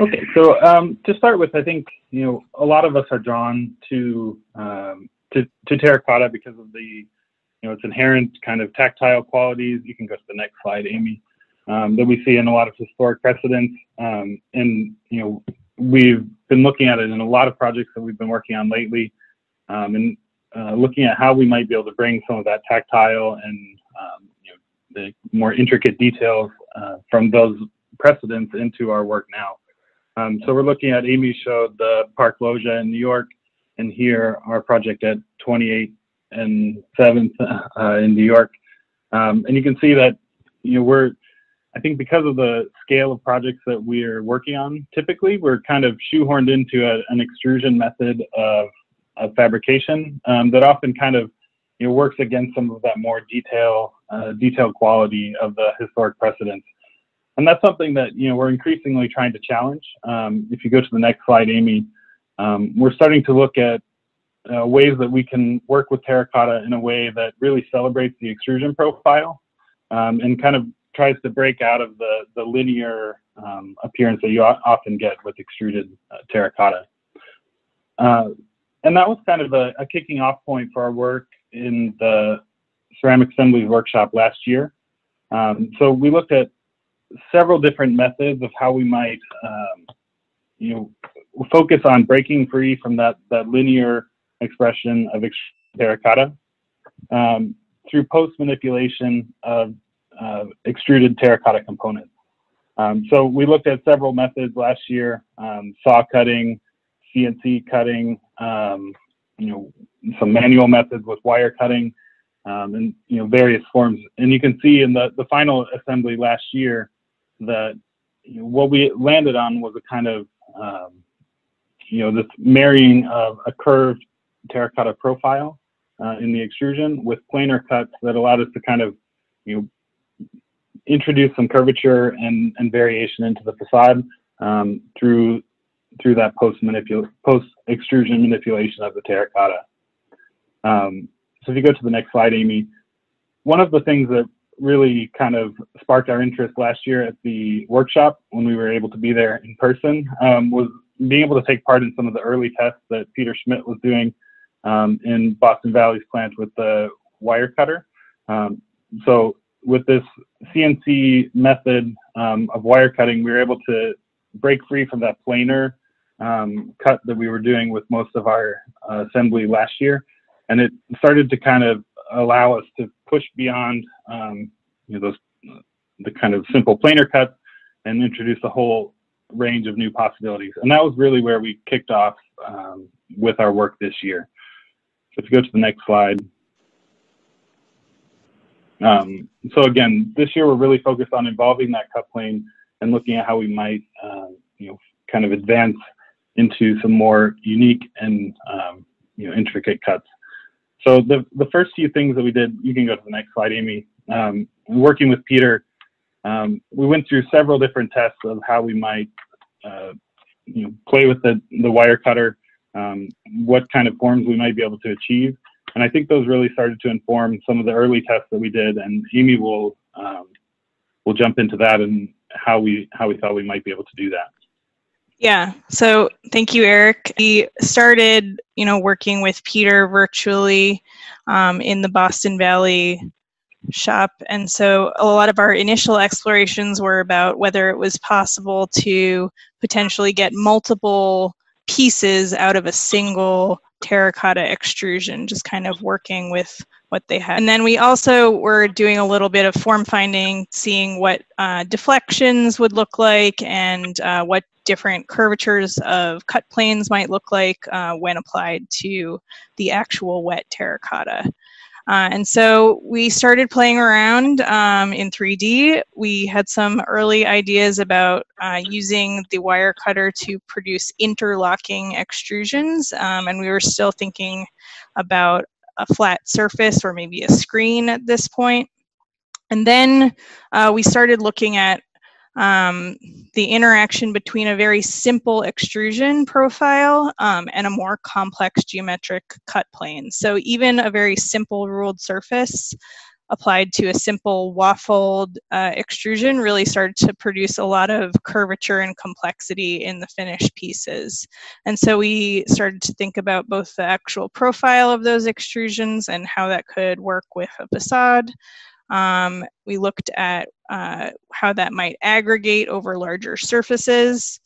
Okay, so um, to start with, I think you know a lot of us are drawn to um, to, to terracotta because of the you know its inherent kind of tactile qualities. You can go to the next slide, Amy. Um, that we see in a lot of historic precedents, um, and you know we've been looking at it in a lot of projects that we've been working on lately, um, and uh, looking at how we might be able to bring some of that tactile and um, you know, the more intricate details uh, from those precedents into our work now. Um, so we're looking at, Amy showed the Park Loggia in New York, and here our project at 28 and 7th uh, in New York. Um, and you can see that, you know, we're, I think because of the scale of projects that we're working on, typically we're kind of shoehorned into a, an extrusion method of, of fabrication um, that often kind of, you know, works against some of that more detail, uh, detailed quality of the historic precedents and that's something that you know we're increasingly trying to challenge. Um, if you go to the next slide, Amy, um, we're starting to look at uh, ways that we can work with terracotta in a way that really celebrates the extrusion profile um, and kind of tries to break out of the the linear um, appearance that you often get with extruded uh, terracotta. Uh, and that was kind of a, a kicking off point for our work in the ceramic assemblies workshop last year. Um, so we looked at several different methods of how we might, um, you know, focus on breaking free from that, that linear expression of terracotta um, through post manipulation of uh, extruded terracotta components. Um, so we looked at several methods last year: um, saw cutting, CNC cutting, um, you know, some manual methods with wire cutting, um, and you know various forms. And you can see in the the final assembly last year that you know, what we landed on was a kind of um, you know this marrying of a curved terracotta profile uh, in the extrusion with planar cuts that allowed us to kind of you know introduce some curvature and, and variation into the facade um, through through that post manipul post extrusion manipulation of the terracotta. Um, so if you go to the next slide, Amy, one of the things that really kind of sparked our interest last year at the workshop when we were able to be there in person um, was being able to take part in some of the early tests that Peter Schmidt was doing um, in Boston Valley's plant with the wire cutter. Um, so with this CNC method um, of wire cutting, we were able to break free from that planar um, cut that we were doing with most of our uh, assembly last year. And it started to kind of allow us to push beyond um, you know those the kind of simple planar cuts and introduce a whole range of new possibilities. And that was really where we kicked off um, with our work this year. So if you go to the next slide. Um, so again, this year we're really focused on involving that cut plane and looking at how we might, uh, you know, kind of advance into some more unique and um, you know intricate cuts. So the, the first few things that we did, you can go to the next slide, Amy. Um, working with Peter, um, we went through several different tests of how we might, uh, you know, play with the, the wire cutter, um, what kind of forms we might be able to achieve. And I think those really started to inform some of the early tests that we did. And Amy will um, will jump into that and how we how we thought we might be able to do that. Yeah. So thank you, Eric. We started, you know, working with Peter virtually um, in the Boston Valley shop. And so a lot of our initial explorations were about whether it was possible to potentially get multiple pieces out of a single terracotta extrusion, just kind of working with what they had. And then we also were doing a little bit of form finding, seeing what uh, deflections would look like and uh, what different curvatures of cut planes might look like uh, when applied to the actual wet terracotta. Uh, and so we started playing around um, in 3D. We had some early ideas about uh, using the wire cutter to produce interlocking extrusions, um, and we were still thinking about a flat surface or maybe a screen at this point. And then uh, we started looking at um, the interaction between a very simple extrusion profile um, and a more complex geometric cut plane. So even a very simple ruled surface applied to a simple waffled uh, extrusion really started to produce a lot of curvature and complexity in the finished pieces. And so we started to think about both the actual profile of those extrusions and how that could work with a facade. Um, we looked at uh, how that might aggregate over larger surfaces.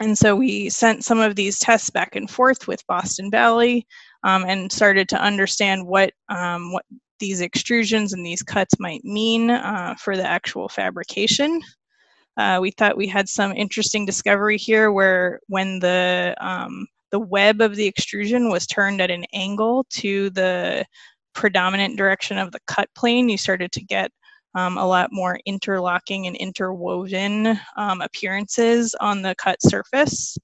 And so we sent some of these tests back and forth with Boston Valley um, and started to understand what um, what these extrusions and these cuts might mean uh, for the actual fabrication. Uh, we thought we had some interesting discovery here where when the um, the web of the extrusion was turned at an angle to the predominant direction of the cut plane, you started to get um, a lot more interlocking and interwoven um, appearances on the cut surface.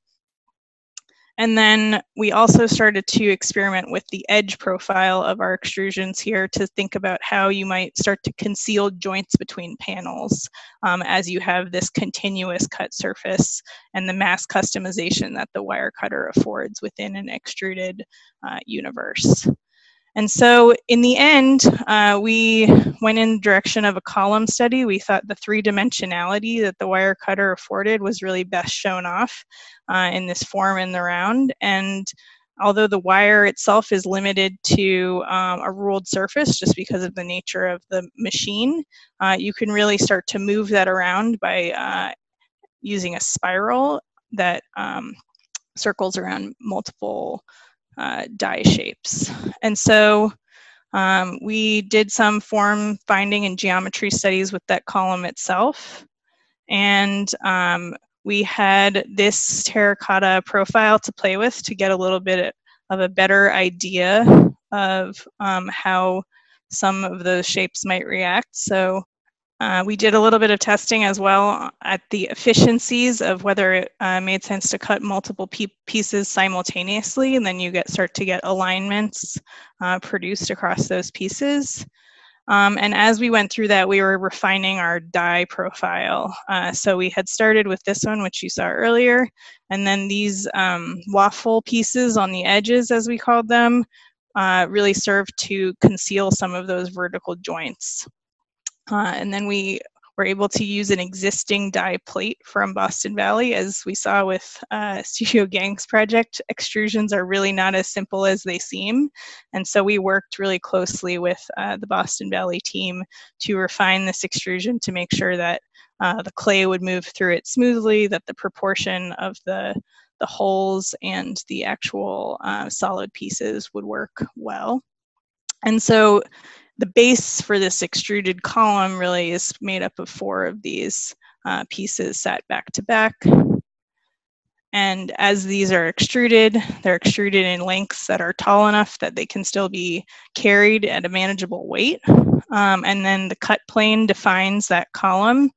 And then we also started to experiment with the edge profile of our extrusions here to think about how you might start to conceal joints between panels um, as you have this continuous cut surface and the mass customization that the wire cutter affords within an extruded uh, universe. And so in the end, uh, we went in the direction of a column study. We thought the three dimensionality that the wire cutter afforded was really best shown off uh, in this form in the round. And although the wire itself is limited to um, a ruled surface just because of the nature of the machine, uh, you can really start to move that around by uh, using a spiral that um, circles around multiple uh, die shapes. And so um, we did some form finding and geometry studies with that column itself. And um, we had this terracotta profile to play with to get a little bit of a better idea of um, how some of those shapes might react. So uh, we did a little bit of testing as well at the efficiencies of whether it uh, made sense to cut multiple pieces simultaneously, and then you get start to get alignments uh, produced across those pieces. Um, and as we went through that, we were refining our die profile. Uh, so we had started with this one, which you saw earlier, and then these um, waffle pieces on the edges, as we called them, uh, really served to conceal some of those vertical joints. Uh, and then we were able to use an existing die plate from Boston Valley. As we saw with uh, Studio Gang's project, extrusions are really not as simple as they seem. And so we worked really closely with uh, the Boston Valley team to refine this extrusion to make sure that uh, the clay would move through it smoothly, that the proportion of the the holes and the actual uh, solid pieces would work well. And so the base for this extruded column really is made up of four of these uh, pieces set back to back. And as these are extruded, they're extruded in lengths that are tall enough that they can still be carried at a manageable weight. Um, and then the cut plane defines that column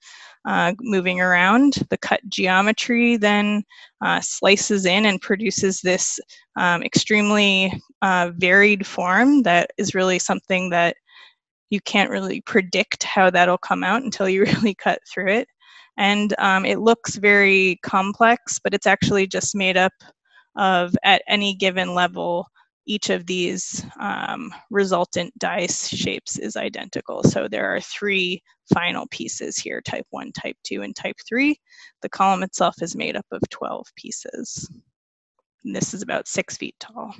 uh, moving around. The cut geometry then uh, slices in and produces this um, extremely uh, varied form that is really something that you can't really predict how that'll come out until you really cut through it. And um, it looks very complex, but it's actually just made up of, at any given level, each of these um, resultant dice shapes is identical. So there are three final pieces here, type 1, type 2, and type 3. The column itself is made up of 12 pieces. And this is about 6 feet tall.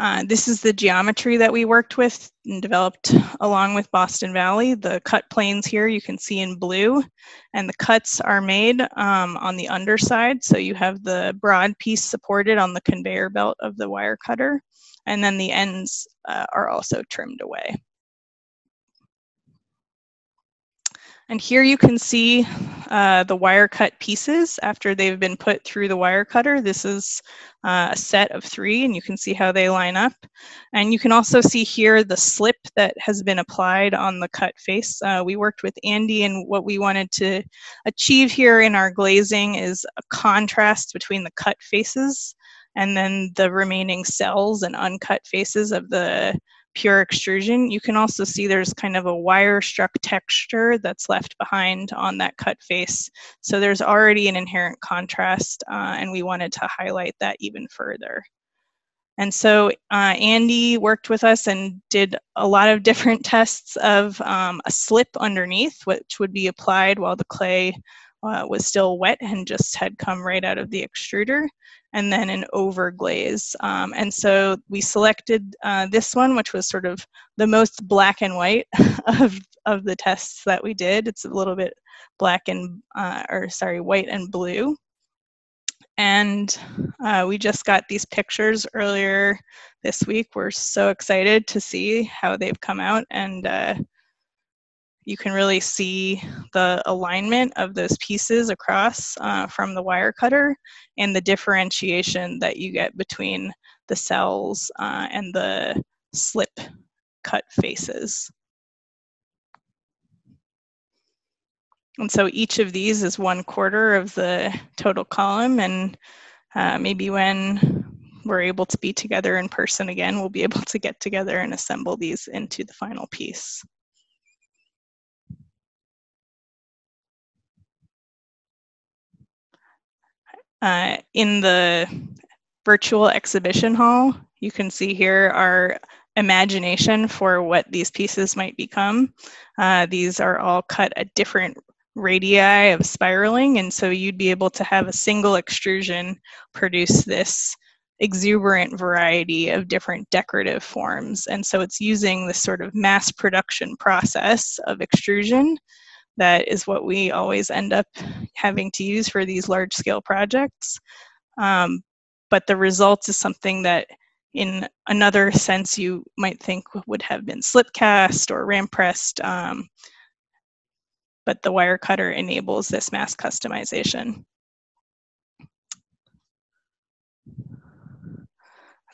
Uh, this is the geometry that we worked with and developed along with Boston Valley. The cut planes here you can see in blue, and the cuts are made um, on the underside. So you have the broad piece supported on the conveyor belt of the wire cutter, and then the ends uh, are also trimmed away. And here you can see uh, the wire cut pieces after they've been put through the wire cutter. This is uh, a set of three and you can see how they line up. And you can also see here the slip that has been applied on the cut face. Uh, we worked with Andy and what we wanted to achieve here in our glazing is a contrast between the cut faces and then the remaining cells and uncut faces of the pure extrusion, you can also see there's kind of a wire struck texture that's left behind on that cut face. So there's already an inherent contrast uh, and we wanted to highlight that even further. And so uh, Andy worked with us and did a lot of different tests of um, a slip underneath, which would be applied while the clay uh, was still wet and just had come right out of the extruder, and then an overglaze. Um, and so we selected uh, this one, which was sort of the most black and white of, of the tests that we did. It's a little bit black and, uh, or sorry, white and blue. And uh, we just got these pictures earlier this week. We're so excited to see how they've come out and uh, you can really see the alignment of those pieces across uh, from the wire cutter and the differentiation that you get between the cells uh, and the slip cut faces. And so each of these is one quarter of the total column and uh, maybe when we're able to be together in person again, we'll be able to get together and assemble these into the final piece. Uh, in the virtual exhibition hall, you can see here our imagination for what these pieces might become. Uh, these are all cut at different radii of spiraling, and so you'd be able to have a single extrusion produce this exuberant variety of different decorative forms. And so it's using this sort of mass production process of extrusion that is what we always end up having to use for these large scale projects. Um, but the result is something that in another sense you might think would have been slip cast or ram pressed, um, but the wire cutter enables this mass customization.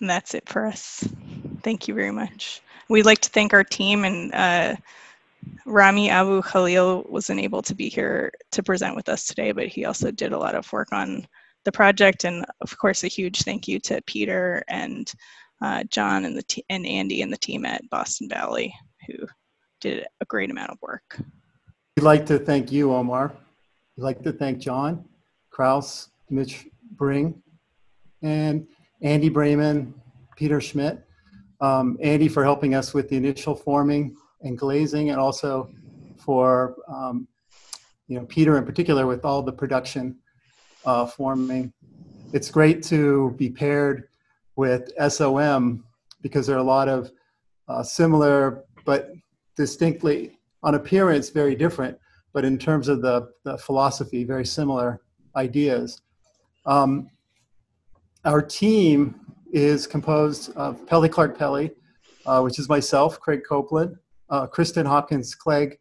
And that's it for us. Thank you very much. We'd like to thank our team and uh, Rami Abou-Khalil wasn't able to be here to present with us today, but he also did a lot of work on the project. And of course, a huge thank you to Peter and uh, John and, the t- and Andy and the team at Boston Valley who did a great amount of work. We'd like to thank you, Omar. We'd like to thank John, Kraus, Mitch Bring, and Andy Brayman, Peter Schmidt. Um, Andy for helping us with the initial forming and glazing, and also for um, you know Peter in particular with all the production uh, forming. It's great to be paired with SOM because there are a lot of uh, similar but distinctly on appearance very different, but in terms of the, the philosophy, very similar ideas. Um, our team is composed of Pelli Clarke Pelli, uh, which is myself, Craig Copeland, uh, Kristen Hopkins Clegg,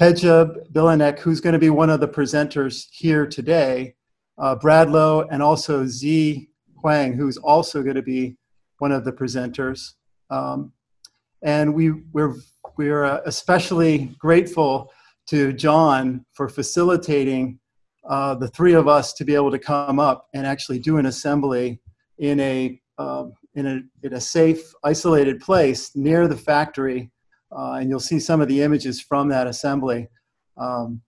Pedja Bilinac, who's going to be one of the presenters here today, uh, Brad Lowe, and also Zhe Huang, who's also going to be one of the presenters. Um, and we, we're, we're uh, especially grateful to John for facilitating uh, the three of us to be able to come up and actually do an assembly in a, um, in a, in a safe, isolated place near the factory uh, and you'll see some of the images from that assembly. Um,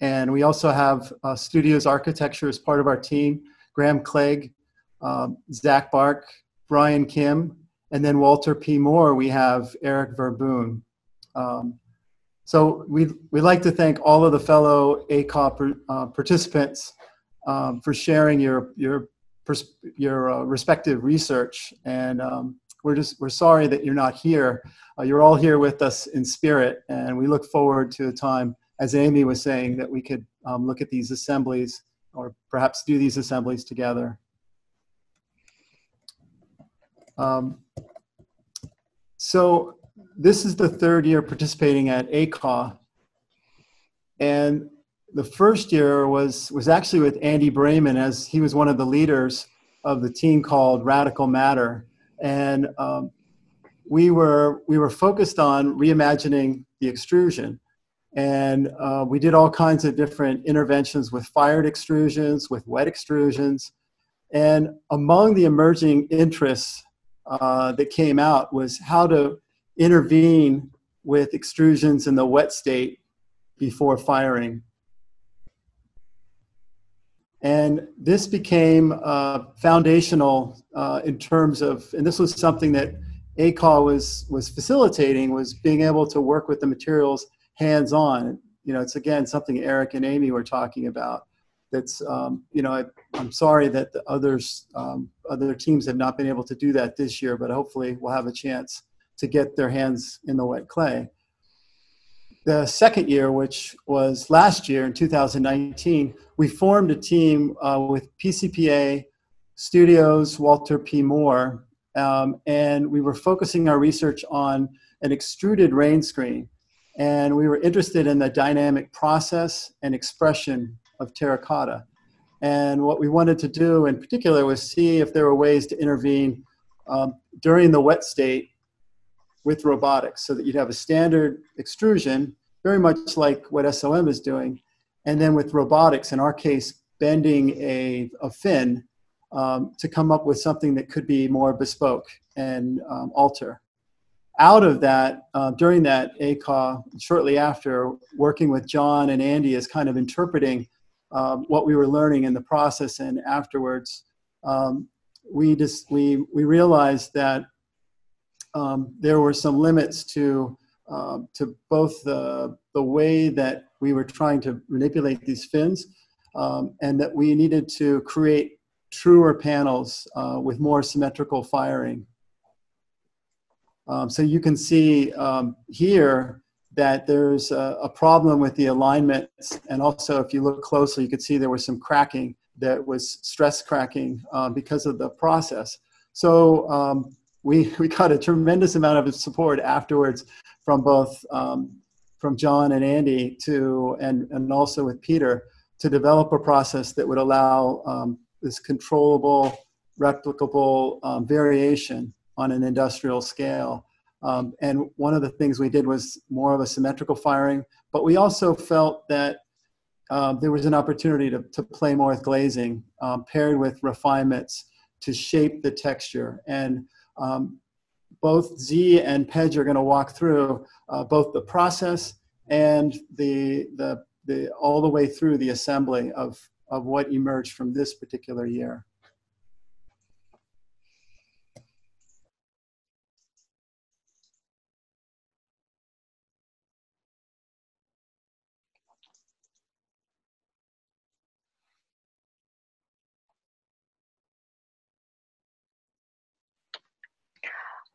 and we also have uh, Studios Architecture as part of our team, Graham Clegg, um, Zach Bark, Brian Kim, and then Walter P. Moore, we have Eric Verboon. Um, so we'd, we'd like to thank all of the fellow ACAW uh, participants um, for sharing your, your, your uh, respective research. And um, we're just we're sorry that you're not here. Uh, you're all here with us in spirit, and we look forward to a time, as Amy was saying, that we could um, look at these assemblies or perhaps do these assemblies together. Um, so this is the third year participating at ACAW, and the first year was was actually with Andy Brayman as he was one of the leaders of the team called Radical Matter and um, we were we were focused on reimagining the extrusion. And uh, we did all kinds of different interventions with fired extrusions with wet extrusions. And among the emerging interests uh, that came out was how to intervene with extrusions in the wet state before firing And this became uh, foundational uh, in terms of, and this was something that ACAW was, was facilitating, was being able to work with the materials hands-on. You know, it's again, something Eric and Amy were talking about. That's, um, you know, I, am sorry that the others, um, other teams have not been able to do that this year, but hopefully we'll have a chance to get their hands in the wet clay. The second year, which was last year in 2019, we formed a team uh, with PCPA, Studios, Walter P. Moore, um, and we were focusing our research on an extruded rain screen. And we were interested in the dynamic process and expression of terracotta. And what we wanted to do in particular was see if there were ways to intervene um, during the wet state with robotics so that you'd have a standard extrusion, very much like what SOM is doing, and then with robotics, in our case, bending a, a fin um, to come up with something that could be more bespoke and um, alter. Out of that, uh, during that ACAW, shortly after, working with John and Andy is kind of interpreting um, what we were learning in the process and afterwards, um, we just we we realized that um, there were some limits to um, to both the the way that we were trying to manipulate these fins, um, and that we needed to create truer panels uh, with more symmetrical firing. Um, so you can see um, here that there's a, a, problem with the alignments, and also if you look closely, you can see there was some cracking that was stress cracking uh, because of the process. So um, we, we got a tremendous amount of support afterwards from both um, from John and Andy to and, and also with Peter to develop a process that would allow um, this controllable, replicable um, variation on an industrial scale. Um, and one of the things we did was more of a symmetrical firing, but we also felt that um, there was an opportunity to, to play more with glazing um, paired with refinements to shape the texture. And um, both Zhe and Pedge are going to walk through uh, both the process and the, the, the, all the way through the assembly of, of what emerged from this particular year.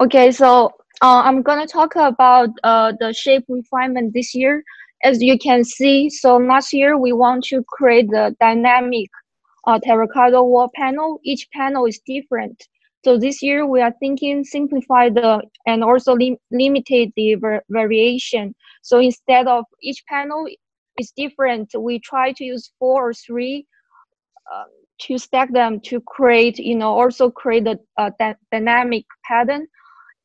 Okay, so uh, I'm gonna talk about uh, the shape refinement this year. As you can see, so last year we want to create the dynamic uh, terracotta wall panel. Each panel is different. So this year we are thinking simplify the and also lim limited the variation. So instead of each panel is different, we try to use four or three uh, to stack them to create, you know, also create a, a dynamic pattern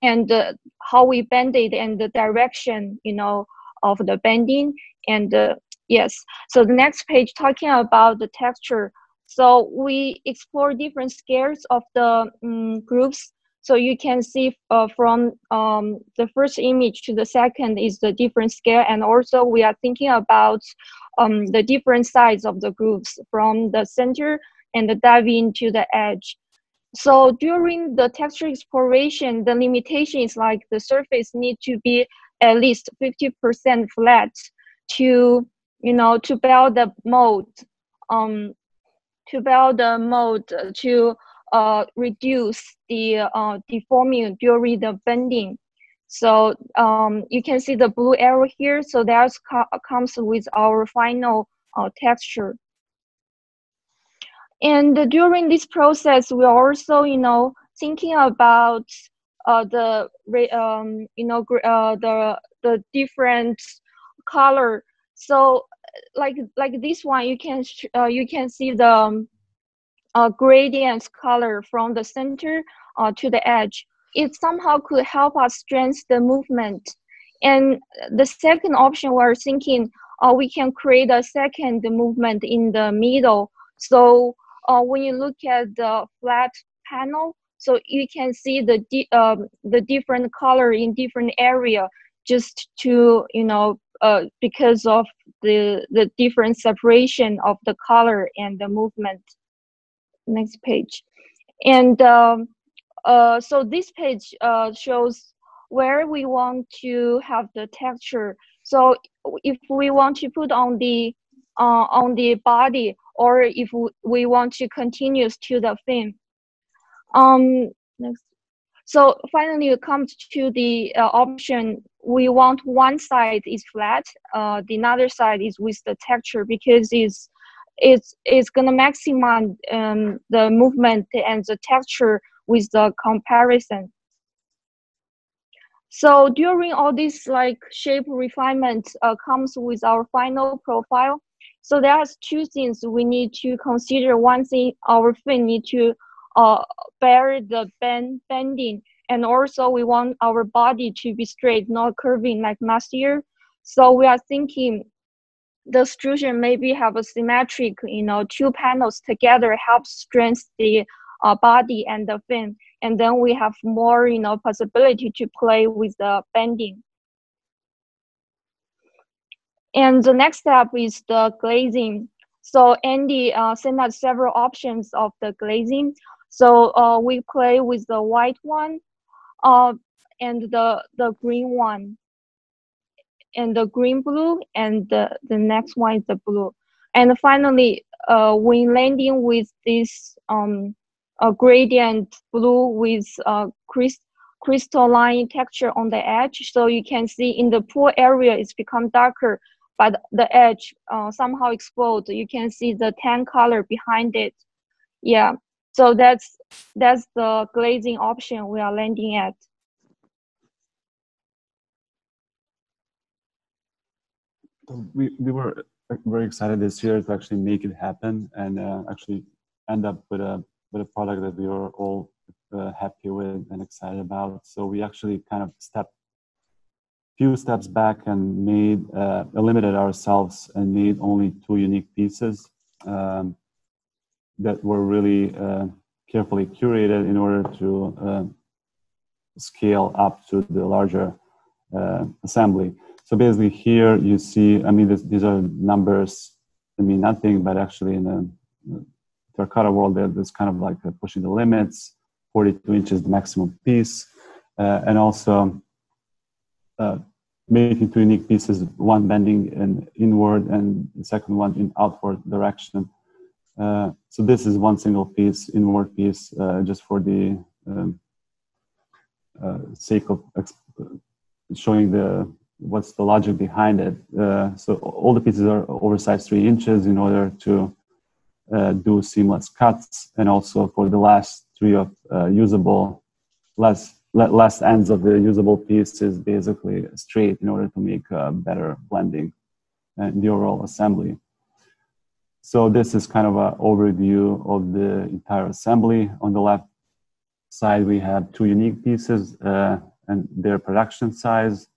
and uh, how we bend it and the direction, you know, of the bending. And uh, yes, so the next page talking about the texture. So we explore different scales of the um, groups. So you can see uh, from um, the first image to the second is the different scale. And also we are thinking about um, the different sides of the groups from the center and the dive into the edge. So during the texture exploration, the limitation is like the surface need to be at least 50% flat to, you know, to build the mold, um, to build the mold to uh, reduce the uh, deforming during the bending. So um, you can see the blue arrow here. So that co comes with our final uh, texture. And during this process, we're also, you know, thinking about uh, the, um, you know, uh, the the different color. So, like like this one, you can uh, you can see the um, uh, gradient color from the center uh, to the edge. It somehow could help us strengthen the movement. And the second option, we're thinking uh, we can create a second movement in the middle. So uh, when you look at the flat panel, so you can see the di um, the different color in different area just to you know uh, because of the the different separation of the color and the movement. Next page, and um, uh, so this page uh, shows where we want to have the texture. So if we want to put on the uh, on the body, or if we want to continue to the fin. Um, next. So finally, it comes to the uh, option. We want one side is flat, uh, the other side is with the texture because it's it's it's gonna maximize um, the movement and the texture with the comparison. So during all this like shape refinement uh, comes with our final profile. So there's two things we need to consider. One thing, our fin need to uh, bear the bend, bending, and also we want our body to be straight, not curving like last year. So we are thinking the extrusion maybe have a symmetric, you know, two panels together helps strengthen the uh, body and the fin. And then we have more, you know, possibility to play with the bending. And the next step is the glazing. So Andy uh, sent us several options of the glazing. So uh, we play with the white one uh, and the, the green one and the green blue and the, the next one is the blue. And finally, uh, when landing with this um, uh, gradient blue with uh, crystal crystalline texture on the edge. So you can see in the pool area, it's become darker but the edge uh, somehow explodes. You can see the tan color behind it. Yeah, so that's that's the glazing option we are landing at. We, we were very excited this year to actually make it happen and uh, actually end up with a with a product that we were all uh, happy with and excited about. So we actually kind of stepped few steps back and made uh, limited ourselves and made only two unique pieces um, that were really uh, carefully curated in order to uh, scale up to the larger uh, assembly. So basically, here you see. I mean, this, these are numbers. I mean nothing, but actually in the terracotta world, there's kind of like pushing the limits. 42 inches the maximum piece, uh, and also uh, making two unique pieces, one bending in inward and the second one in outward direction. Uh, so this is one single piece, inward piece, uh, just for the um, uh, sake of showing the what's the logic behind it. Uh, so all the pieces are oversized three inches in order to do seamless cuts, and also for the last three of usable, less less ends of the usable piece is basically straight in order to make a better blending and the overall assembly. So this is kind of an overview of the entire assembly. On the left side, we have two unique pieces uh, and their production size.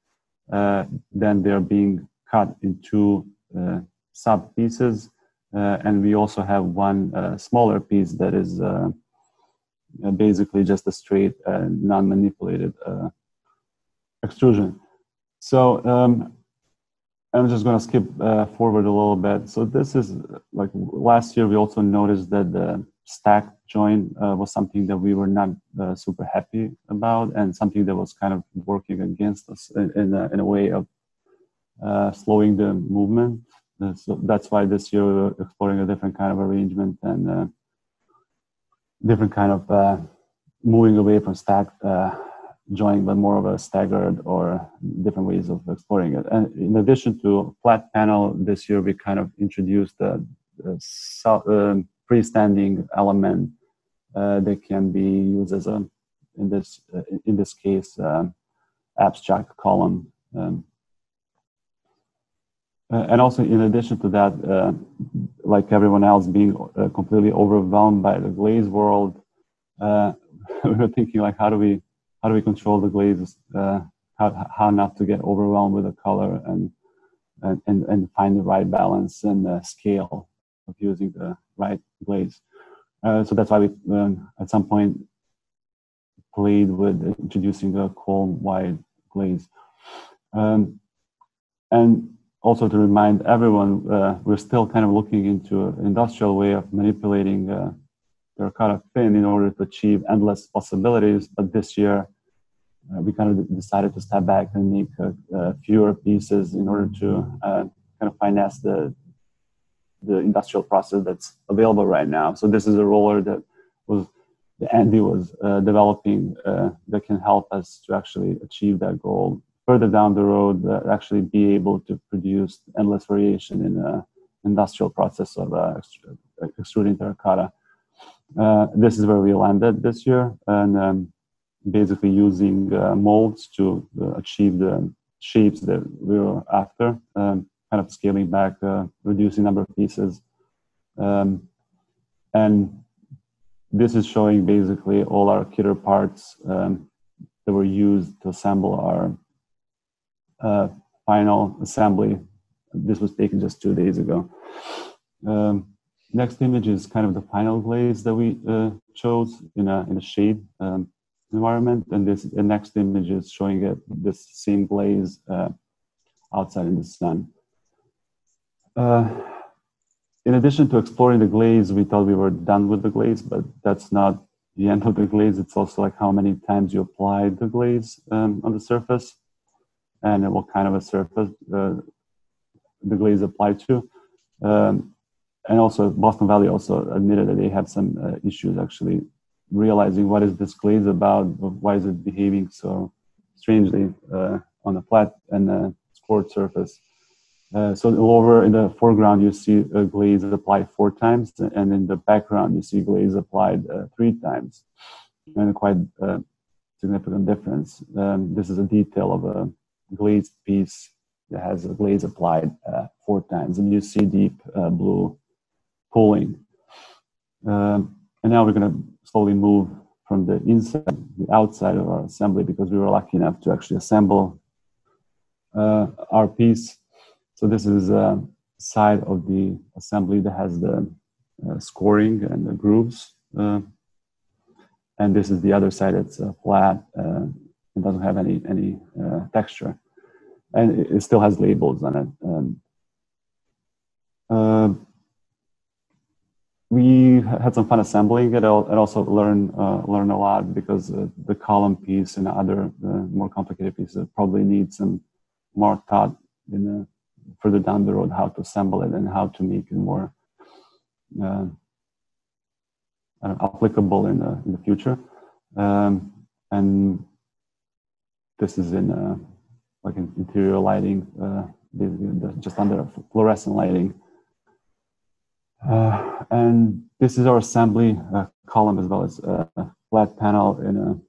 Uh, then they're being cut into uh, sub pieces. Uh, and we also have one uh, smaller piece that is uh, basically just a straight uh, non-manipulated uh, extrusion. So um, I'm just going to skip uh, forward a little bit. So this is like last year we also noticed that the stack joint uh, was something that we were not uh, super happy about and something that was kind of working against us in, in, a, in a way of slowing the movement. so that's why this year we're exploring a different kind of arrangement and different kind of uh, moving away from stacked uh, but more of a staggered or different ways of exploring it. And in addition to flat panel, this year we kind of introduced a, a uh, freestanding element uh, that can be used as a, in this uh, in this case, uh, abstract column. Um, uh, and also, in addition to that, uh, like everyone else, being uh, completely overwhelmed by the glaze world, uh, we were thinking like, how do we how do we control the glazes? Uh, how how not to get overwhelmed with the color and and and find the right balance and the scale of using the right glaze. Uh, so that's why we um, at some point played with introducing a chrome white glaze. Um, and also to remind everyone, uh, we're still kind of looking into an industrial way of manipulating uh, terracotta fin in order to achieve endless possibilities. But this year, uh, we kind of decided to step back and make uh, uh, fewer pieces in order to uh, kind of finesse the the industrial process that's available right now. So this is a roller that was Andy was uh, developing that can help us to actually achieve that goal further down the road. actually, be able to produce endless variation in the industrial process of extruding terracotta. this is where we landed this year, and um, basically using uh, molds to uh, achieve the shapes that we were after, um, kind of scaling back, uh, reducing number of pieces. Um, and this is showing basically all our kiter parts um, that were used to assemble our uh, final assembly. This was taken just two days ago. Um, next image is kind of the final glaze that we uh, chose in a, in a shade. Um, environment. And this the next image is showing it this same glaze uh, outside in the sun. Uh, in addition to exploring the glaze, we thought we were done with the glaze, but that's not the end of the glaze. It's also like how many times you apply the glaze um, on the surface and what kind of a surface uh, the glaze applied to. Um, and also Boston Valley also admitted that they had some uh, issues actually realizing what is this glaze about, why is it behaving so strangely uh, on a flat and a scored surface. Uh, so over in the foreground, you see a glaze applied four times, and in the background, you see glaze applied uh, three times, and quite uh, significant difference. Um, this is a detail of a glazed piece that has a glaze applied uh, four times, and you see deep uh, blue pooling. Um, and now we're going to slowly move from the inside, the outside of our assembly, because we were lucky enough to actually assemble uh, our piece. So this is a side of the assembly that has the uh, scoring and the grooves. Uh, and this is the other side it's uh, flat uh, doesn't have any, any uh, texture. And it, still has labels on it. Um, we had some fun assembling it and also learn uh, learn a lot because uh, the column piece and other uh, more complicated pieces probably need some more thought in further down the road how to assemble it and how to make it more uh, applicable in the, in the future. Um, and this is in uh, like an interior lighting, uh, just under fluorescent lighting. Uh, and this is our assembly uh, column as well as a flat panel in a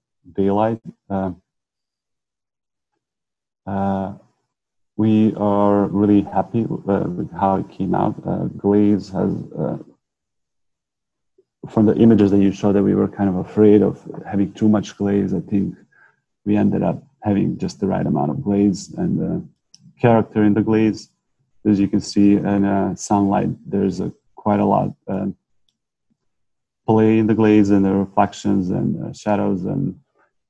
daylight. Um, uh, we are really happy uh, with how it came out. Uh, glaze has, uh, from the images that you showed, that we were kind of afraid of having too much glaze. I think we ended up having just the right amount of glaze and character in the glaze. As you can see in sunlight, there's a quite a lot. Um, play in the glaze and the reflections and uh, shadows and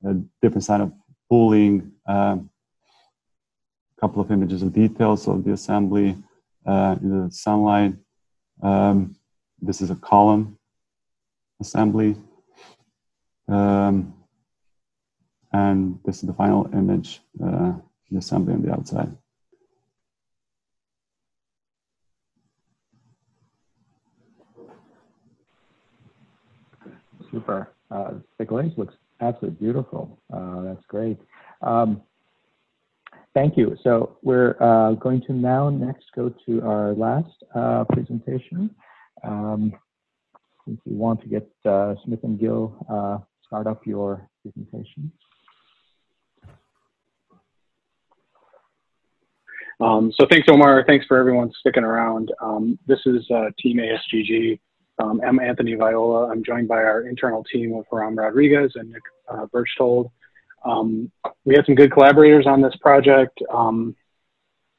a different side of pooling. Um, a couple of images of details of the assembly uh, in the sunlight. Um, this is a column assembly. Um, and this is the final image, uh, the assembly on the outside. super. Uh, the glaze looks absolutely beautiful. Uh, that's great. Um, thank you. So we're uh, going to now next go to our last uh, presentation. Um, if you want to get uh, Smith and Gill, uh, start up your presentation. Um, so thanks, Omar. Thanks for everyone sticking around. Um, this is Team ASGG. Um, I'm Anthony Viola. I'm joined by our internal team of Ram Rodriguez and Nick uh, Berchtold. Um, we had some good collaborators on this project. Um,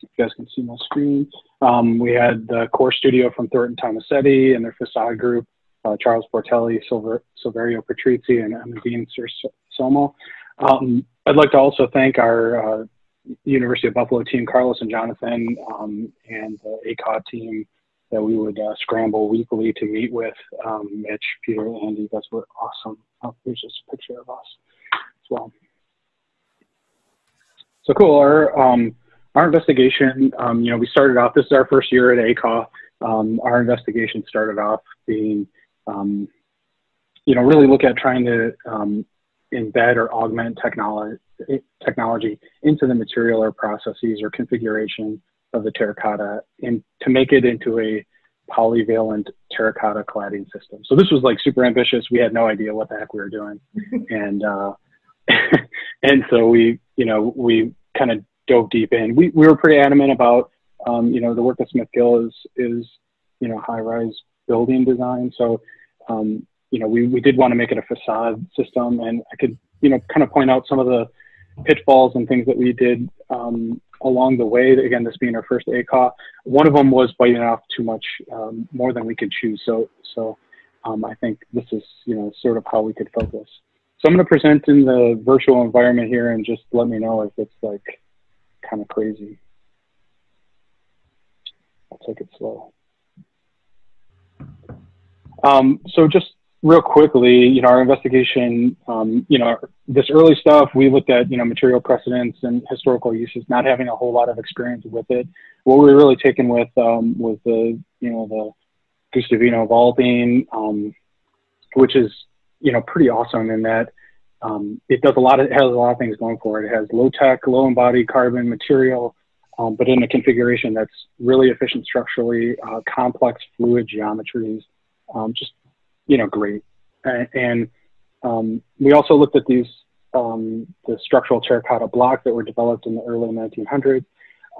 you guys can see my screen. Um, we had the core studio from Thornton Tomasetti and their facade group, uh, Charles Portelli, Silver, Silverio Patrizzi, and Amandine Somo. I'd like to also thank our uh, University of Buffalo team, Carlos and Jonathan, um, and the ACAW team that we would uh, scramble weekly to meet with. Um, Mitch, Peter, Andy, guys were awesome. Oh, here's just a picture of us as well. So cool. Our um, our investigation, um, you know, we started off. This is our first year at ACAW. Um, our investigation started off being, um, you know, really look at trying to embed or augment technology technology into the material or processes or configuration of the terracotta and to make it into a polyvalent terracotta cladding system. So this was like super ambitious. We had no idea what the heck we were doing. and, uh, and so we, you know, we kind of dove deep in. We, we were pretty adamant about, um, you know, the work of Smith Gill is, is, you know, high rise building design. So, um, you know, we, we did want to make it a facade system and I could, you know, kind of point out some of the pitfalls and things that we did um, along the way. Again, this being our first ACA, one of them was biting off too much, um, more than we could chew. So, so um, I think this is, you know, sort of how we could focus. So I'm going to present in the virtual environment here and just let me know if it's like kind of crazy. I'll take it slow. Um, so just real quickly, you know, our investigation, um, you know, this early stuff, we looked at, you know, material precedents and historical uses, not having a whole lot of experience with it. What we were really taken with um, was the, you know, the Guastavino vaulting, um, which is, you know, pretty awesome in that um, it does a lot of, it has a lot of things going for it. It has low tech, low embodied carbon material, um, but in a configuration that's really efficient structurally, uh, complex fluid geometries, um, just you know, great. And, um, we also looked at these, um, the structural terracotta blocks that were developed in the early 1900s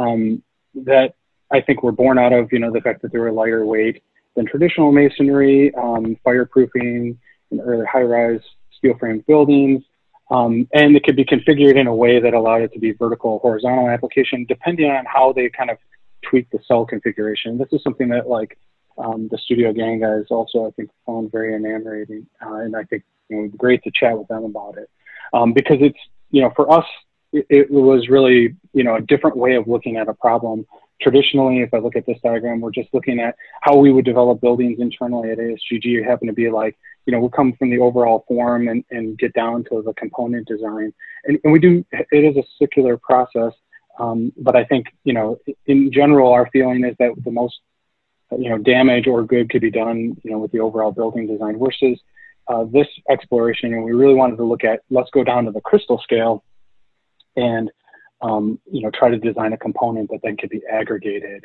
um, that I think were born out of, you know, the fact that they were lighter weight than traditional masonry, um, fireproofing in early high-rise steel frame buildings. Um, and it could be configured in a way that allowed it to be vertical horizontal application depending on how they kind of tweak the cell configuration. This is something that like um, the Studio Gang guys also, I think, found very enamoring, uh, and I think you know, great to chat with them about it um, because it's you know for us it, it, was really you know a different way of looking at a problem. Traditionally, if I look at this diagram, we're just looking at how we would develop buildings internally at ASGG. You happen to be like you know we'll come from the overall form and, and get down to the component design, and, and we do it is a circular process. Um, but I think you know in general, our feeling is that the most you know, damage or good could be done, you know, with the overall building design versus uh, this exploration. And we really wanted to look at, let's go down to the crystal scale and, um, you know, try to design a component that then could be aggregated.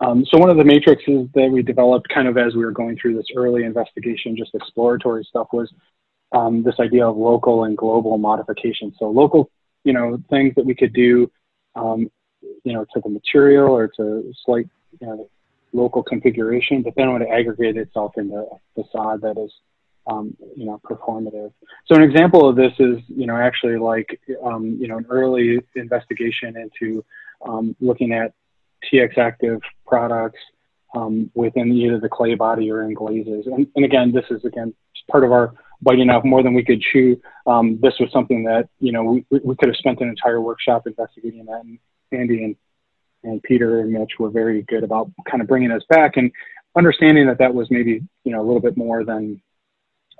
Um, so one of the matrices that we developed kind of as we were going through this early investigation, just exploratory stuff was um, this idea of local and global modification. So local, you know, things that we could do, um, you know, to the material or to slight, you know, local configuration, but then would aggregate itself into a facade that is, um, you know, performative. So an example of this is, you know, actually like, um, you know, an early investigation into um, looking at TX active products um, within either the clay body or in glazes. And, and again, this is again part of our biting off more than we could chew. Um, this was something that, you know, we, we could have spent an entire workshop investigating that. And Andy and and Peter and Mitch were very good about kind of bringing us back and understanding that that was maybe you know a little bit more than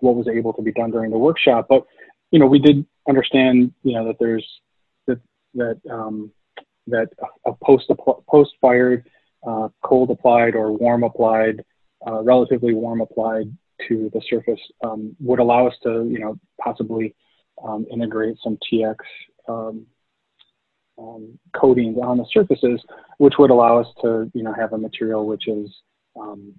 what was able to be done during the workshop. But you know we did understand you know that there's that that um, that a post post fired, uh, cold applied or warm applied, uh, relatively warm applied to the surface um, would allow us to you know possibly um, integrate some TX um, coatings on the surfaces, which would allow us to, you know, have a material which is, um,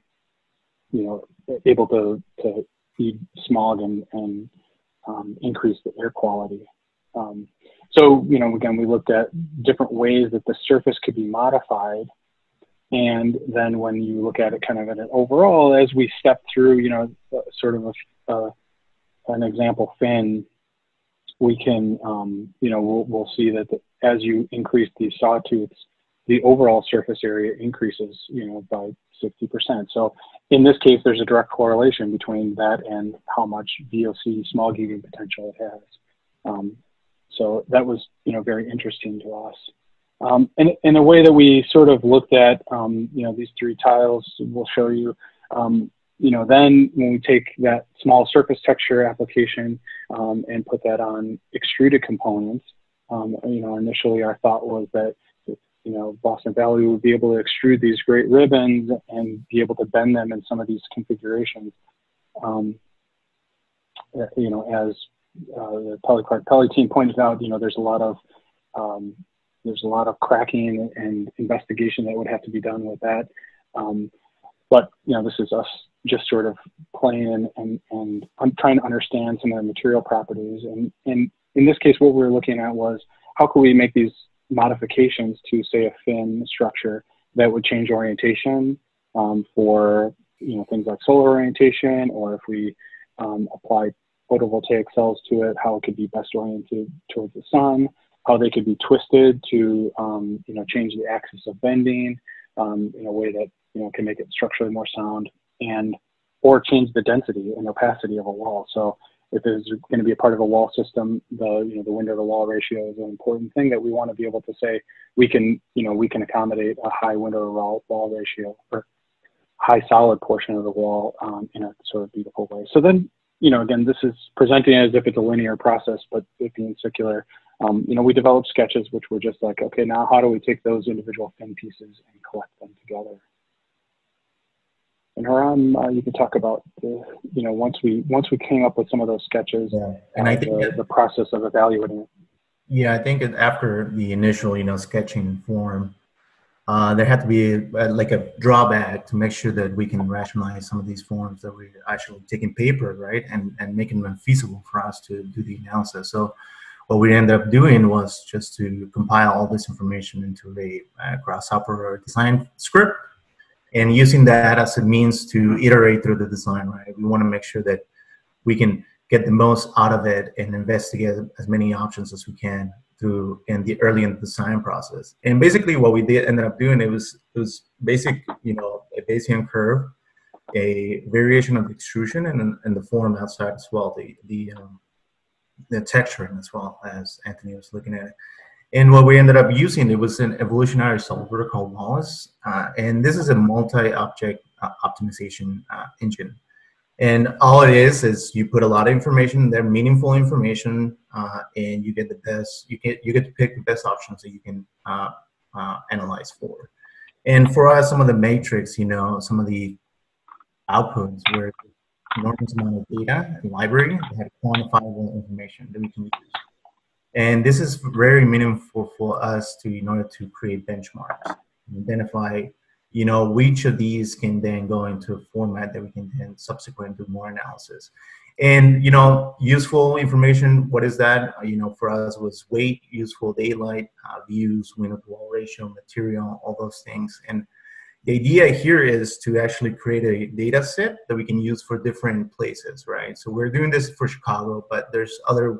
you know, able to, to feed smog and, and um, increase the air quality. Um, so, you know, again, we looked at different ways that the surface could be modified. And then when you look at it kind of at an overall, as we step through, you know, sort of a, uh, an example fin, we can, um, you know, we'll, we'll see that the, as you increase these sawtooths, the overall surface area increases, you know, by 60%. So in this case, there's a direct correlation between that and how much VOC smog eating potential it has. Um, so that was, you know, very interesting to us. Um, and, and the way that we sort of looked at, um, you know, these three tiles, we'll show you, um, you know, then when we take that small surface texture application um, and put that on extruded components, um, you know, initially our thought was that, you know, Boston Valley would be able to extrude these great ribbons and be able to bend them in some of these configurations. Um, you know, as uh, the Pelli Clarke Pelli team pointed out, you know, there's a lot of um, there's a lot of cracking and investigation that would have to be done with that. Um, but you know, this is us just sort of playing and and I'm trying to understand some of the material properties. And, and in this case, what we were looking at was how could we make these modifications to say a fin structure that would change orientation um, for you know things like solar orientation, or if we um, apply photovoltaic cells to it, how it could be best oriented towards the sun, how they could be twisted to um, you know change the axis of bending um, in a way that you know can make it structurally more sound and or change the density and opacity of a wall. So if it's going to be a part of a wall system, the you know the window to wall ratio is an important thing that we want to be able to say we can you know we can accommodate a high window to wall, wall ratio or high solid portion of the wall um, in a sort of beautiful way. So then you know again this is presenting as if it's a linear process, but it being circular. Um, you know we developed sketches which were just like okay now how do we take those individual thin pieces and collect them together. And Hiram, uh, you can talk about the, you know, once we once we came up with some of those sketches, yeah. and uh, I think the, the, process of evaluating it. Yeah, I think after the initial, you know, sketching form, uh, there had to be a, like a drawback to make sure that we can rationalize some of these forms that we're actually taking paper, right, and and making them feasible for us to do the analysis. So what we ended up doing was just to compile all this information into a, a grasshopper design script and using that as a means to iterate through the design, right? We want to make sure that we can get the most out of it and investigate as many options as we can through in the early in the design process. And basically what we did ended up doing, it was, it was basic, you know, a Bezier curve, a variation of extrusion and, and the form outside as well, the, the, um, the texturing as well as Anthony was looking at it. And what we ended up using, it was an evolutionary solver called Wallacei. Uh, and this is a multi-object uh, optimization uh, engine. And all it is, is you put a lot of information there, meaningful information, uh, and you get the best, you get, you get to pick the best options that you can uh, uh, analyze for. And for us, some of the matrix, you know, some of the outputs were enormous amount of data and library that had quantifiable information that we can use. And this is very meaningful for us to, in order to create benchmarks, identify, you know, which of these can then go into a format that we can then subsequently do more analysis. And, you know, useful information, what is that? Uh, you know, for us was weight, useful daylight, uh, views, window to wall ratio, material, all those things. And the idea here is to actually create a data set that we can use for different places, right? So we're doing this for Chicago, but there's other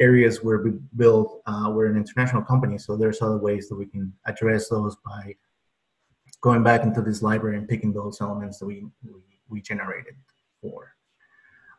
areas where we build, uh, we're an international company, so there's other ways that we can address those by going back into this library and picking those elements that we, we, we generated for.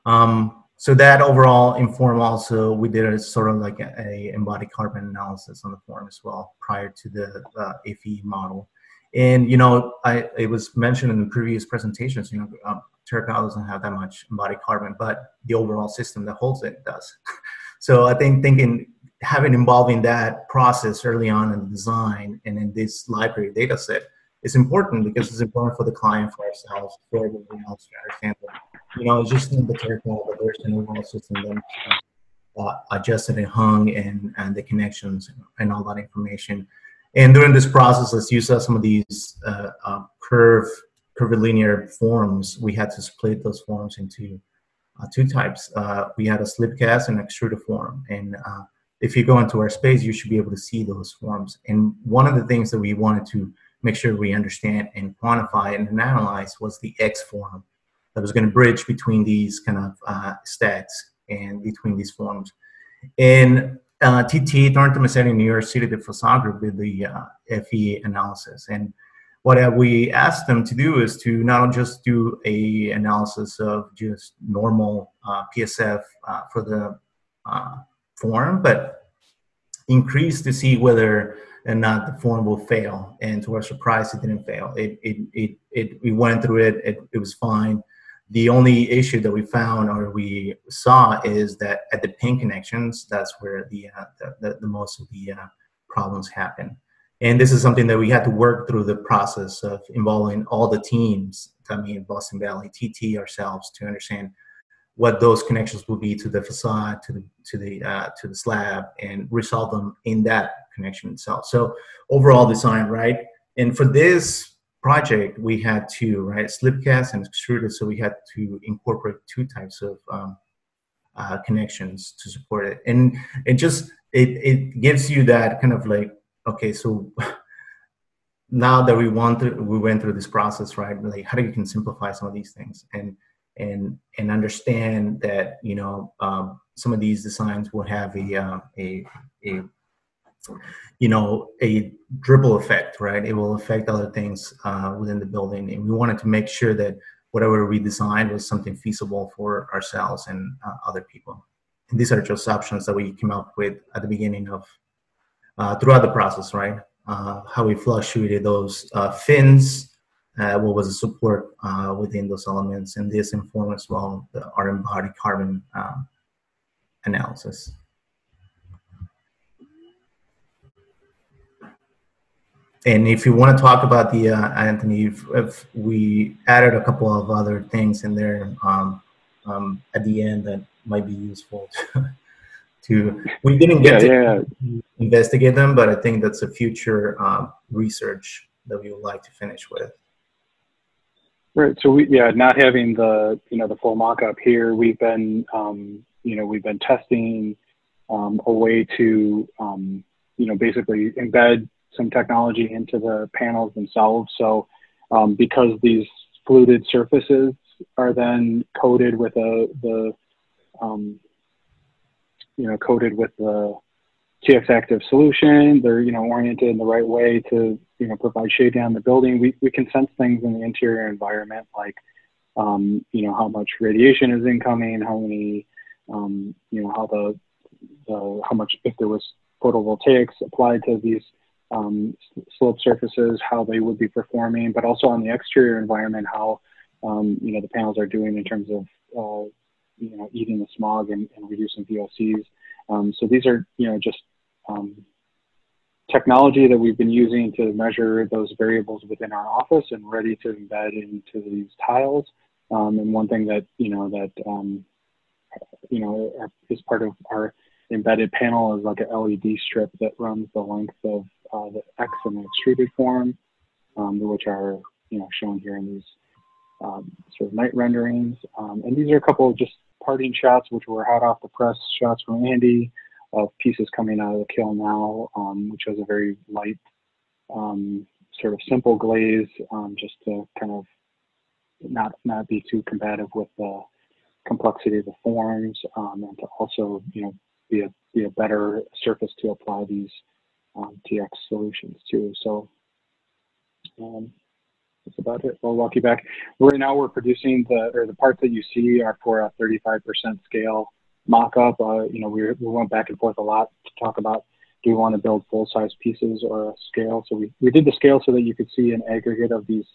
Um, so that overall inform also, we did a sort of like a, a, embodied carbon analysis on the form as well prior to the uh, AFE model. And, you know, I, it was mentioned in the previous presentations, you know, um, terracotta doesn't have that much embodied carbon, but the overall system that holds it does. So I think thinking having involving that process early on in the design and in this library data set is important because it's important for the client, for ourselves, for everyone else to understand that, you know, it's just in the territory, but there's an overall system that uh, adjusted and hung and, and the connections and all that information. And during this process, let's use some of these uh, uh, curve curvilinear forms. We had to split those forms into two types. Uh, we had a slip cast and extruder form. And uh, if you go into our space, you should be able to see those forms. And one of the things that we wanted to make sure we understand and quantify and analyze was the X form that was going to bridge between these kind of uh, stacks and between these forms. And uh, TT, Thornton Tomasetti, New York City, the facade group did the uh, FE analysis. And what we asked them to do is to not just do a analysis of just normal uh, PSF uh, for the uh, form, but increase to see whether or not the form will fail. And to our surprise, it didn't fail. It, it, it, it we went through it, it, it was fine. The only issue that we found or we saw is that at the pin connections, that's where the, uh, the, the, the, most of the uh, problems happen. And this is something that we had to work through the process of involving all the teams, I mean, Boston Valley, TT, ourselves, to understand what those connections will be to the facade, to the to the uh, to the slab, and resolve them in that connection itself. So overall design, right? And for this project, we had two, right? Slip cast and extruded. So we had to incorporate two types of um, uh, connections to support it, and it just it it gives you that kind of like okay, so. now that we want to, we went through this process, right? Like, how do you can simplify some of these things? And and and understand that you know um, some of these designs will have a uh, a a you know a dribble effect right it will affect other things uh, within the building and we wanted to make sure that whatever we designed was something feasible for ourselves and uh, other people and these are just options that we came up with at the beginning of uh, throughout the process right uh, how we fluctuated those uh, fins uh, what was the support uh, within those elements, and this informed as well the, our embodied carbon um, analysis. And if you want to talk about the uh, Anthony, if, if, we added a couple of other things in there um, um, at the end that might be useful to. to we didn't get yeah, to yeah. Investigate them, but I think that's a future um, research that we would like to finish with. Right. So we, yeah, not having the, you know, the full mock-up here, we've been, um, you know, we've been testing um, a way to, um, you know, basically embed some technology into the panels themselves. So um, because these fluted surfaces are then coated with a, the, um, you know, coated with the TX active solution. They're, you know, oriented in the right way to, you know, provide shade down the building. We, we can sense things in the interior environment, like, um, you know, how much radiation is incoming, how many, um, you know, how the, the, how much, if there was photovoltaics applied to these um, slope surfaces, how they would be performing, but also on the exterior environment, how, um, you know, the panels are doing in terms of, uh, you know, eating the smog and, and reducing VOCs. Um, so these are, you know, just um, technology that we've been using to measure those variables within our office and ready to embed into these tiles. Um, and one thing that, you know, that, um, you know, is part of our embedded panel is like an LED strip that runs the length of uh, the X and the extruded form, um, which are, you know, shown here in these um, sort of night renderings. Um, and these are a couple of just parting shots, which were hot off the press shots from Andy of pieces coming out of the kiln now, um, which has a very light, um, sort of simple glaze, um, just to kind of not not be too combative with the complexity of the forms, um, and to also you know be a be a better surface to apply these um, TX solutions to. So um, that's about it. I'll walk you back. Right now, we're producing the or the parts that you see are for a 35% scale mock-up. Uh, you know, we, we went back and forth a lot to talk about do we want to build full-size pieces or a scale. So we, we did the scale so that you could see an aggregate of these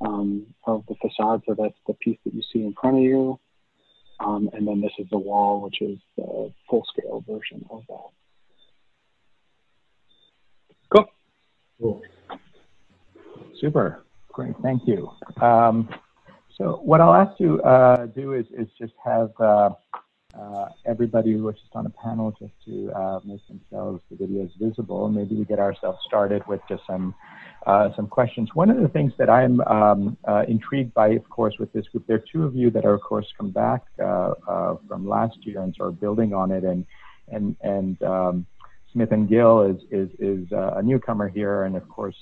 um, of the facade. So that's the piece that you see in front of you. Um, and then this is the wall, which is the full-scale version of that. Cool. Cool. Super. Great. Thank you. Um, so what I'll ask you uh, do is, is just have uh, uh, everybody who is just on a panel just to uh, make themselves the videos visible. And maybe we get ourselves started with just some uh, some questions. One of the things that I'm um, uh, intrigued by, of course, with this group, there are two of you that are, of course, come back uh, uh, from last year and sort of building on it, and and and um, Smith and Gill is is is a newcomer here, and of course,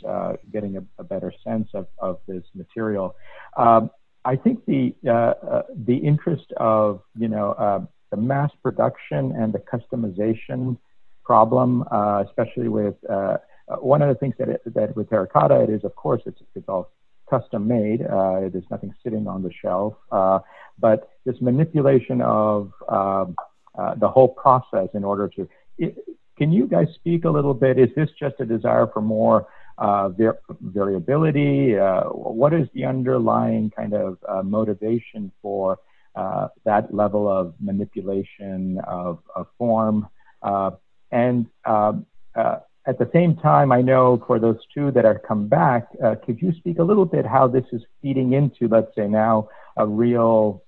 getting a, a, better sense of of this material. Um, I think the the interest of you know the mass production and the customization problem, uh, especially with uh, one of the things that, it, that with terracotta it is, of course, it's, it's all custom made. Uh, there's nothing sitting on the shelf, uh, but this manipulation of um, uh, the whole process in order to. It, can you guys speak a little bit? Is this just a desire for more uh, var- variability? Uh, what is the underlying kind of uh, motivation for uh, that level of manipulation of, of form? Uh, and um, uh, at the same time, I know for those two that have come back, could you speak a little bit how this is feeding into, let's say now, a real,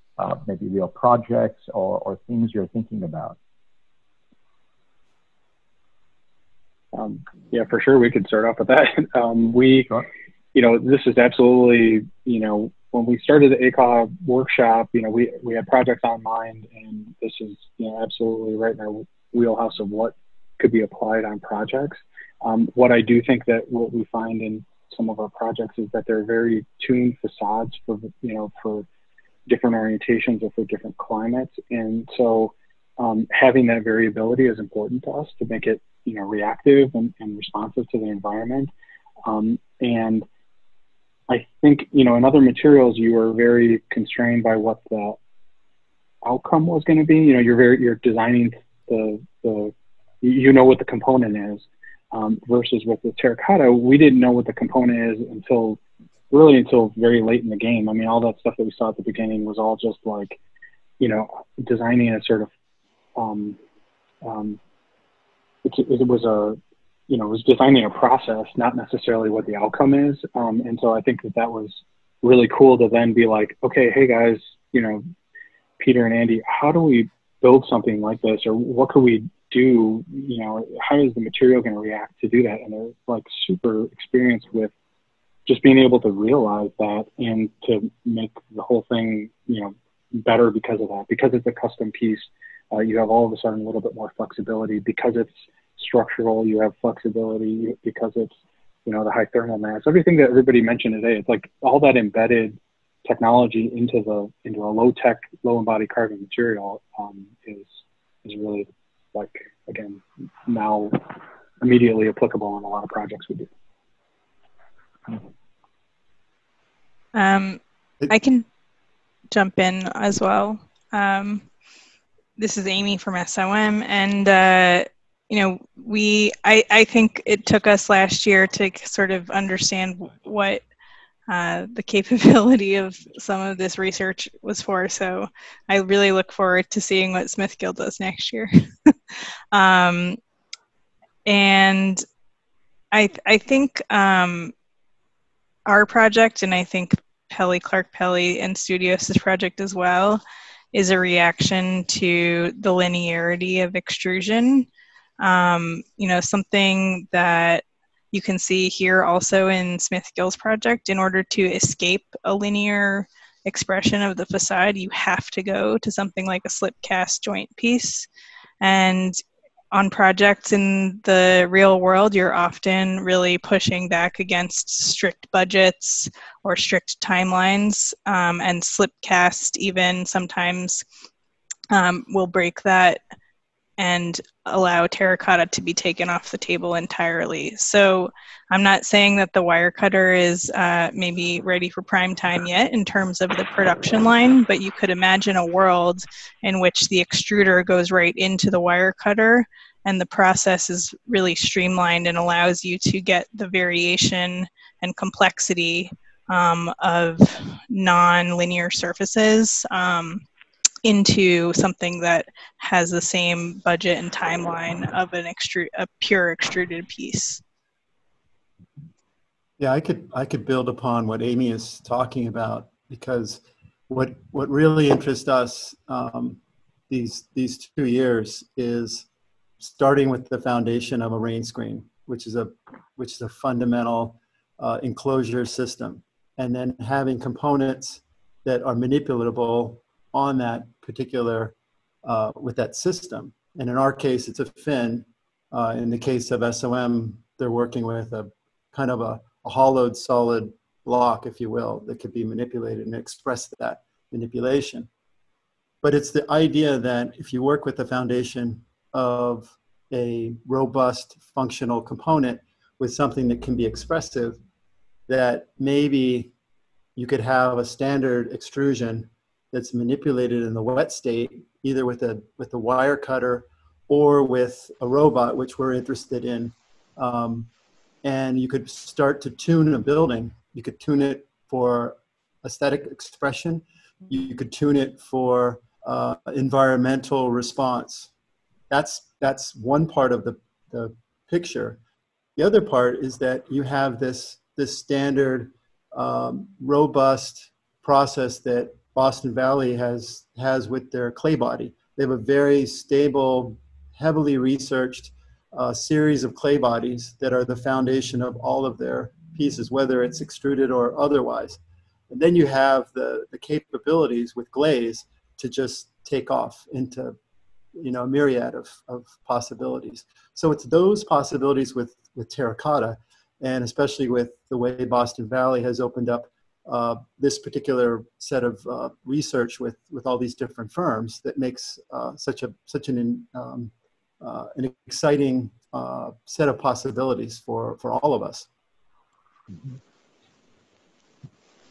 maybe real projects or, or things you're thinking about? Um, yeah, for sure, we could start off with that. Um, we, you know, this is absolutely, you know, when we started the ACAW workshop, you know, we we had projects on mind, and this is, you know, absolutely right in our wheelhouse of what could be applied on projects. Um, what I do think that what we find in some of our projects is that they're very tuned facades for, you know, for different orientations or for different climates, and so um, having that variability is important to us to make it you know reactive and, and responsive to the environment. Um, and I think you know in other materials you are very constrained by what the outcome was going to be. You know you're very you're designing the the you know what the component is um, versus with the terracotta we didn't know what the component is until really until very late in the game. I mean all that stuff that we saw at the beginning was all just like you know designing a sort of um, um, it, it was a you know was designing a process, not necessarily what the outcome is. Um, and so I think that that was really cool to then be like, okay, hey guys, you know, Peter and Andy, how do we build something like this, or what could we do? You know, how is the material going to react to do that? And they're like super experienced with just being able to realize that and to make the whole thing, you know, better because of that. Because it's a custom piece, uh, you have all of a sudden a little bit more flexibility because it's structural. You have flexibility because it's you know the high thermal mass. Everything that everybody mentioned today, it's like all that embedded technology into the into a low tech, low embodied carbon material um, is is really like again now immediately applicable in a lot of projects we do. Um, I can jump in as well. Um, this is Amy from SOM, and uh, you know, we I I think it took us last year to sort of understand what uh, the capability of some of this research was for. So I really look forward to seeing what Smithgill does next year. um, and I I think um, our project, and I think Pelli Clarke Pelli and Studios' project as well, is a reaction to the linearity of extrusion. Um, you know, something that you can see here also in Smith Gill's project, in order to escape a linear expression of the facade, you have to go to something like a slip cast joint piece. And on projects in the real world, you're often really pushing back against strict budgets or strict timelines, um, and slipcast even sometimes um, will break that and allow terracotta to be taken off the table entirely. So I'm not saying that the wire cutter is uh, maybe ready for prime time yet in terms of the production line, but you could imagine a world in which the extruder goes right into the wire cutter and the process is really streamlined and allows you to get the variation and complexity um, of non-linear surfaces um, into something that has the same budget and timeline of an extrude a pure extruded piece. Yeah, I could I could build upon what Amy is talking about because what what really interests us um, these these two years is starting with the foundation of a rain screen, which is a which is a fundamental uh, enclosure system, and then having components that are manipulatable on that particular uh, with that system. And in our case, it's a fin. Uh, in the case of SOM, they're working with a kind of a, a hollowed solid block, if you will, that could be manipulated and express that manipulation. But it's the idea that if you work with the foundation of a robust functional component with something that can be expressive, that maybe you could have a standard extrusion that's manipulated in the wet state, either with a with a wire cutter or with a robot, which we're interested in. Um, and you could start to tune a building. You could tune it for aesthetic expression. You could tune it for uh, environmental response. That's that's one part of the, the picture. The other part is that you have this this standard um, robust process that Boston Valley has has with their clay body. They have a very stable, heavily researched uh, series of clay bodies that are the foundation of all of their pieces, whether it's extruded or otherwise. And then you have the, the capabilities with glaze to just take off into you know a myriad of, of possibilities. So it's those possibilities with, with terracotta, and especially with the way Boston Valley has opened up uh, this particular set of uh, research with, with all these different firms that makes uh, such a such an um, uh, an exciting uh, set of possibilities for for all of us.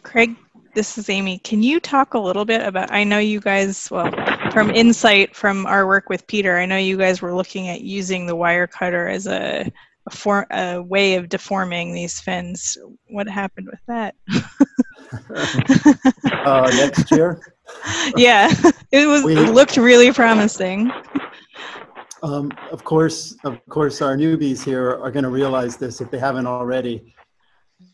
Craig, this is Amy. Can you talk a little bit about? I know you guys, well, from insight from our work with Peter, I know you guys were looking at using the wire cutter as a a, for, a way of deforming these fins. What happened with that? uh, next year. yeah, it was. We, it looked really promising. Um, of course, of course, our newbies here are going to realize this if they haven't already.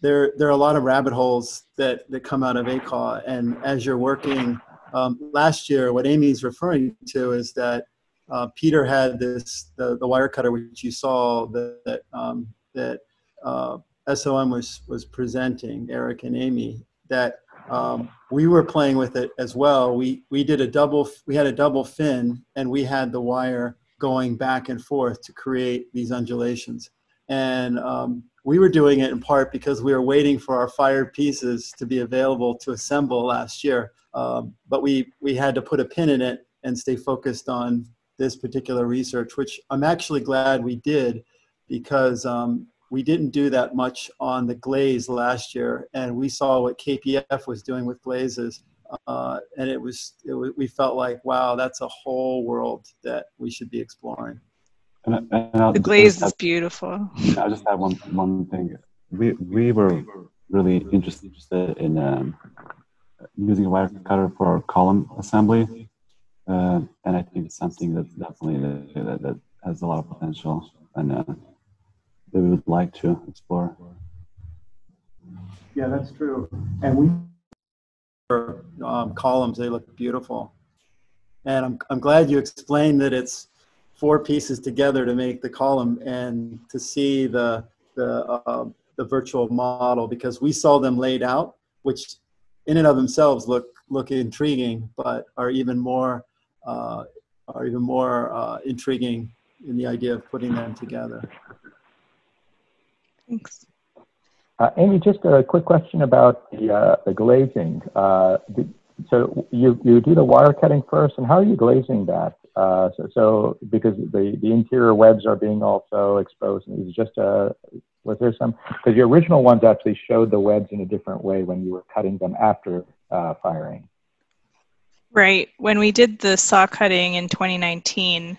There, there are a lot of rabbit holes that, that come out of ACAW, and as you're working, um, last year, what Amy's referring to is that uh, Peter had this the, the wire cutter which you saw that um, that uh, SOM was was presenting Eric and Amy that um, we were playing with it as well. We we did a double we had a double fin and we had the wire going back and forth to create these undulations and um, we were doing it in part because we were waiting for our fired pieces to be available to assemble last year. Um, but we we had to put a pin in it and stay focused on this particular research, which I'm actually glad we did because um, we didn't do that much on the glaze last year, and we saw what KPF was doing with glazes, uh, and it was, it was, we felt like wow, that's a whole world that we should be exploring. And, and the glaze is beautiful. I just have one one thing. We we were really interested in um, using a wire cutter for our column assembly uh, and I think it's something that's definitely that, that, has a lot of potential and uh, that we would like to explore. Yeah, that's true. And we um, columns, they look beautiful. And I'm, I'm glad you explained that it's four pieces together to make the column and to see the, the, uh, the virtual model because we saw them laid out, which in and of themselves look, look intriguing, but are even more uh, are even more uh, intriguing in the idea of putting them together. Thanks. Uh, Amy, just a quick question about the, uh, the glazing. Uh, so you, you do the wire cutting first, and how are you glazing that? Uh, so, so because the, the interior webs are being also exposed, and is just a was there some because your original ones actually showed the webs in a different way when you were cutting them after firing. Right. When we did the saw cutting in 2019,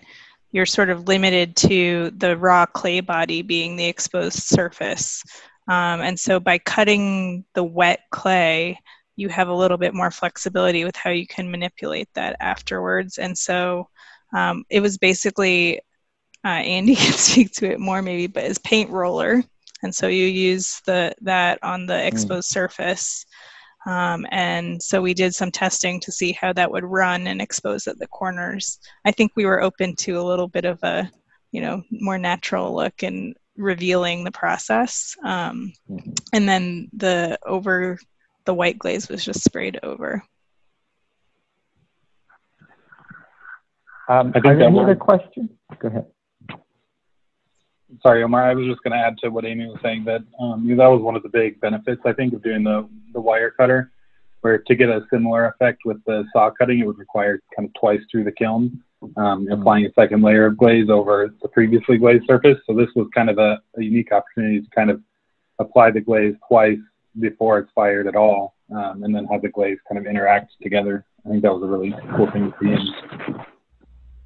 you're sort of limited to the raw clay body being the exposed surface. Um, and so by cutting the wet clay, you have a little bit more flexibility with how you can manipulate that afterwards. And so um, it was basically, uh, Andy can speak to it more maybe, but as paint roller. And so you use the that on the hmm. exposed mm. surface um, and so we did some testing to see how that would run and expose at the corners. I think we were open to a little bit of a, you know, more natural look and revealing the process. Um, mm-hmm. and then the over the white glaze was just sprayed over. Um, I think any other question? Go ahead sorry, Omar, I was just going to add to what Amy was saying that um, that was one of the big benefits, I think, of doing the, the wire cutter, where to get a similar effect with the saw cutting, it would require kind of twice through the kiln, um, mm-hmm. applying a second layer of glaze over the previously glazed surface. So this was kind of a, a unique opportunity to kind of apply the glaze twice before it's fired at all, um, and then have the glaze kind of interact together. I think that was a really cool thing to see.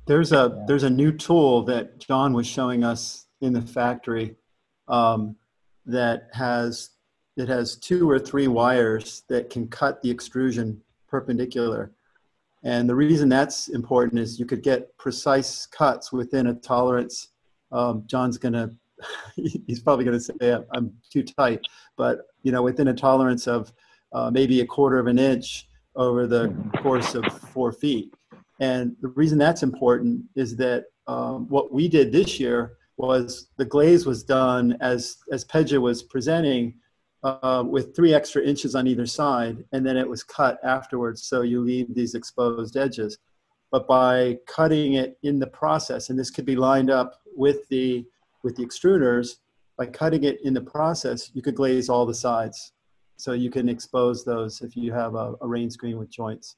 There's a there's a new tool that John was showing us in the factory um, that has it has two or three wires that can cut the extrusion perpendicular. And the reason that's important is you could get precise cuts within a tolerance. Um, John's gonna he's probably gonna say I'm- too tight, but you know within a tolerance of uh, maybe a quarter of an inch over the course of four feet. And the reason that's important is that um, what we did this year was the glaze was done as as Pedja was presenting uh, with three extra inches on either side, and then it was cut afterwards, so you leave these exposed edges. But by cutting it in the process, and this could be lined up with the with the extruders, by cutting it in the process, you could glaze all the sides, so you can expose those if you have a, a rain screen with joints.